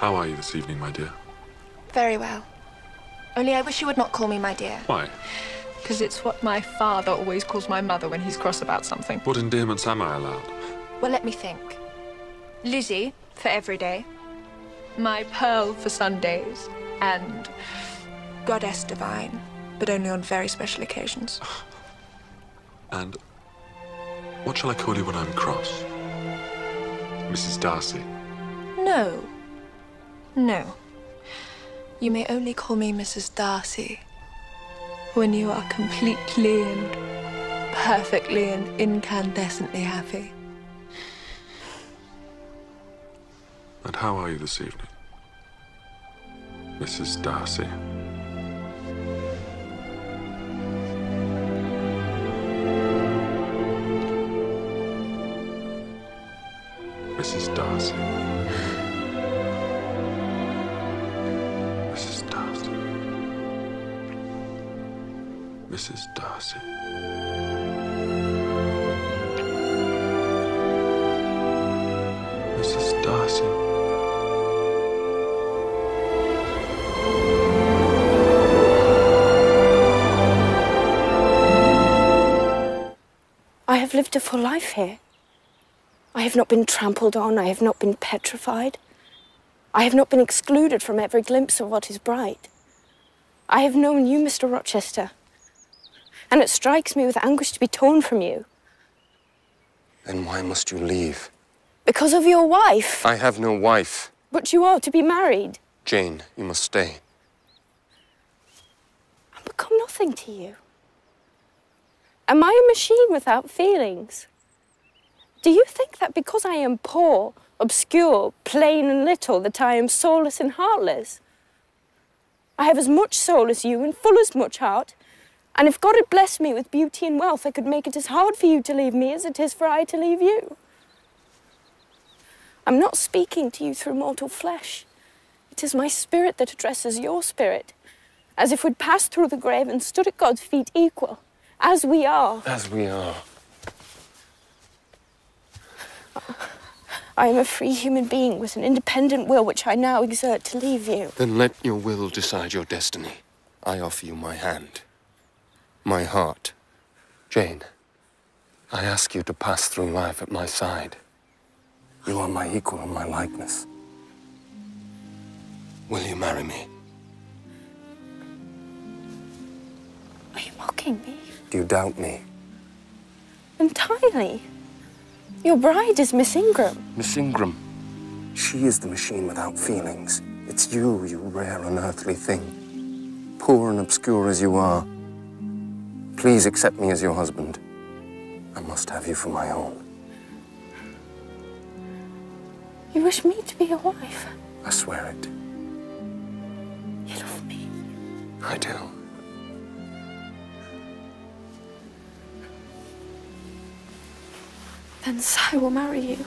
How are you this evening, my dear? Very well. Only I wish you would not call me my dear. Why? Because it's what my father always calls my mother when he's cross about something. What endearments am I allowed? Well, let me think. Lizzie for every day, My pearl for Sundays. and Goddess Divine, but only on very special occasions. And what shall I call you when I'm cross? Mrs. Darcy. No. No. You may only call me Mrs. Darcy when you are completely and perfectly and incandescently happy. And how are you this evening? Mrs. Darcy. Mrs. Darcy. Mrs. Darcy. Mrs. Darcy. I have lived a full life here. I have not been trampled on, I have not been petrified. I have not been excluded from every glimpse of what is bright. I have known you, Mr. Rochester, and it strikes me with anguish to be torn from you Then why must you leave? because of your wife. I have no wife. But you are to be married Jane, you must stay. and become nothing to you. Am I a machine without feelings? Do you think that because I am poor, obscure, plain and little, that I am soulless and heartless? I have as much soul as you and full as much heart. And if God had blessed me with beauty and wealth, I could make it as hard for you to leave me as it is for I to leave you. I'm not speaking to you through mortal flesh. It is my spirit that addresses your spirit, as if we'd passed through the grave and stood at God's feet equal, as we are. As we are. I am a free human being with an independent will which I now exert to leave you. Then let your will decide your destiny. I offer you my hand, my heart. Jane, I ask you to pass through life at my side. You are my equal and my likeness. Will you marry me? Are you mocking me? Do you doubt me? Entirely. Your bride is Miss Ingram. Miss Ingram, she is the machine without feelings. It's you, you rare unearthly thing. Poor and obscure as you are, please accept me as your husband. I must have you for my own. You wish me to be your wife. I swear it. You love me. I do. Then I will marry you.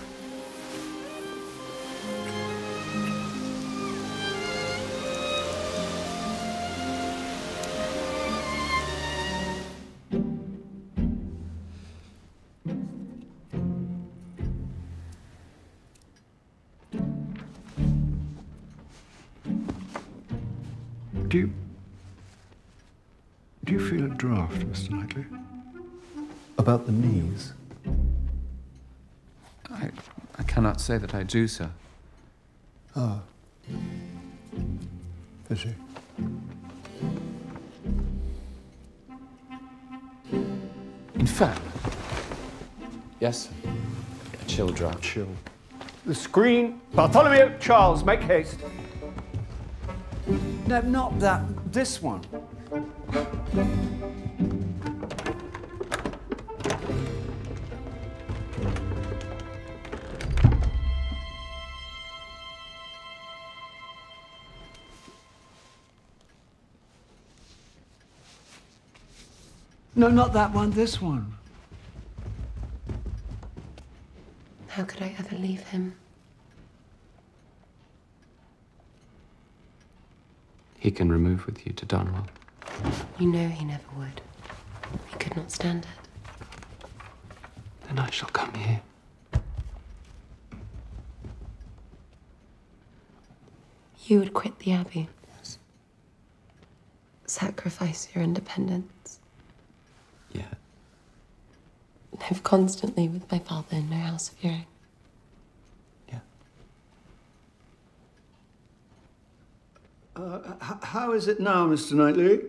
Do you. Do you feel a draft, Mr. Knightley? About the knees? I, I cannot say that I do, sir. Ah. Pity. In fact, yes, sir. A chill draft. Chill. The screen. Bartholomew, Charles, make haste. No, not that. This one. No, not that one. This one. How could I ever leave him? He can remove with you to Donwell. You know he never would. He could not stand it. Then I shall come here. You would quit the Abbey. Yes. Sacrifice your independence. Yeah. Live constantly with my father in no house of your own. Uh, how is it now, Mr. Knightley?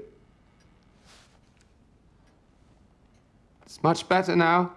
It's much better now.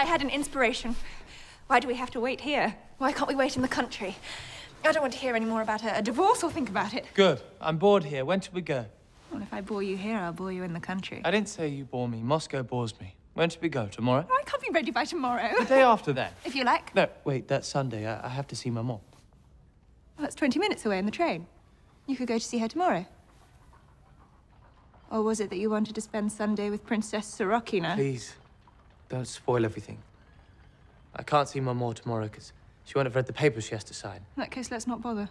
I had an inspiration. Why do we have to wait here? Why can't we wait in the country? I don't want to hear any more about a, a divorce or think about it. Good. I'm bored here. When should we go? Well, if I bore you here, I'll bore you in the country. I didn't say you bore me. Moscow bores me. When should we go? Tomorrow? I can't be ready by tomorrow. The day after then. If you like. No, wait, that's Sunday. I, I have to see my mom. Well, that's 20 minutes away in the train. You could go to see her tomorrow. Or was it that you wanted to spend Sunday with Princess Sorokina? Please, don't spoil everything. I can't see my mom tomorrow because she won't have read the papers she has to sign. In that case, let's not bother.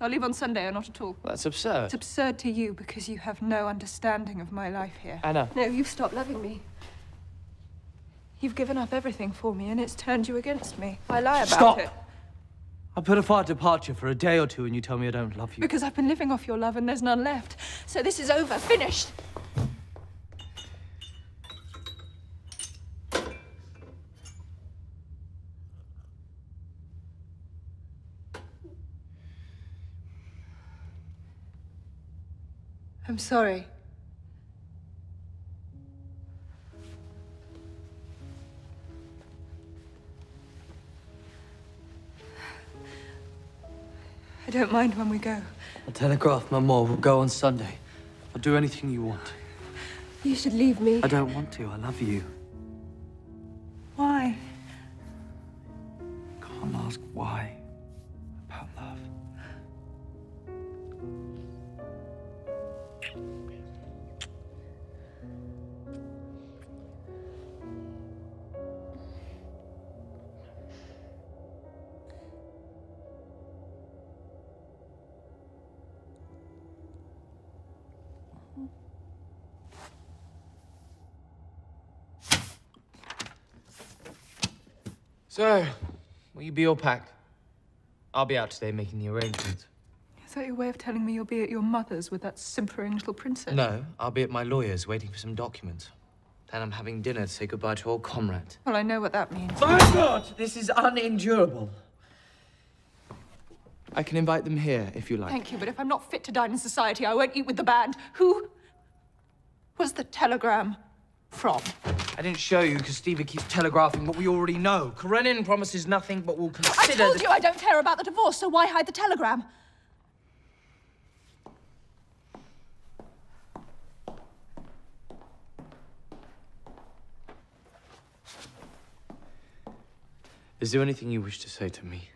I'll leave on Sunday or not at all. That's absurd. It's absurd to you because you have no understanding of my life here. Anna. No, you've stopped loving me. You've given up everything for me and it's turned you against me. I lie about Stop. it. I put a fire departure for a day or two and you tell me I don't love you. Because I've been living off your love and there's none left. So this is over, finished. I'm sorry. I don't mind when we go. I'll telegraph my mom. We'll go on Sunday. I'll do anything you want. You should leave me. I don't want to. I love you. Why? Can't ask why. So, will you be all packed? I'll be out today making the arrangements. Is that your way of telling me you'll be at your mother's with that simpering little princess? No, I'll be at my lawyer's waiting for some documents. Then I'm having dinner to say goodbye to old comrade. Well, I know what that means. My God, this is unendurable. I can invite them here if you like. Thank you, but if I'm not fit to dine in society, I won't eat with the band. Who was the telegram from? I didn't show you because Stiva keeps telegraphing what we already know. Karenin promises nothing but will consider... I consider. told the- you I don't care about the divorce, so why hide the telegram? Is there anything you wish to say to me?